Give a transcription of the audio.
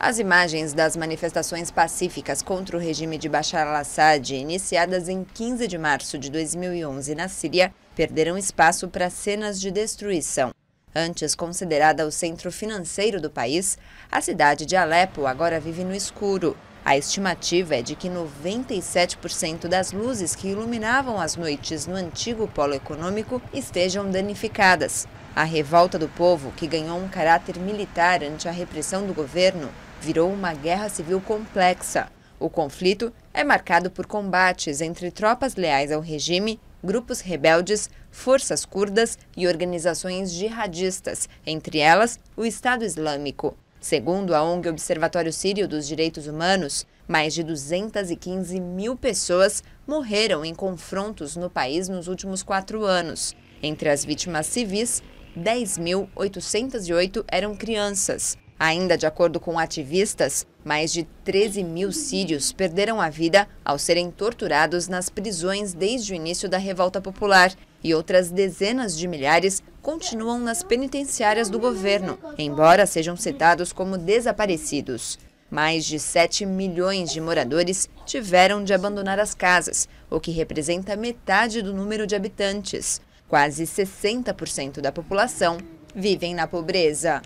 As imagens das manifestações pacíficas contra o regime de Bashar al-Assad, iniciadas em 15 de março de 2011 na Síria, perderam espaço para cenas de destruição. Antes considerada o centro financeiro do país, a cidade de Alepo agora vive no escuro. A estimativa é de que 97% das luzes que iluminavam as noites no antigo polo econômico estejam danificadas. A revolta do povo, que ganhou um caráter militar ante a repressão do governo, virou uma guerra civil complexa. O conflito é marcado por combates entre tropas leais ao regime, grupos rebeldes, forças curdas e organizações jihadistas, entre elas o Estado Islâmico. Segundo a ONG Observatório Sírio dos Direitos Humanos, mais de 215 mil pessoas morreram em confrontos no país nos últimos quatro anos. Entre as vítimas civis, 10.808 eram crianças. Ainda de acordo com ativistas, mais de 13 mil sírios perderam a vida ao serem torturados nas prisões desde o início da revolta popular e outras dezenas de milhares continuam nas penitenciárias do governo, embora sejam citados como desaparecidos. Mais de 7 milhões de moradores tiveram de abandonar as casas, o que representa metade do número de habitantes. Quase 60% da população vivem na pobreza.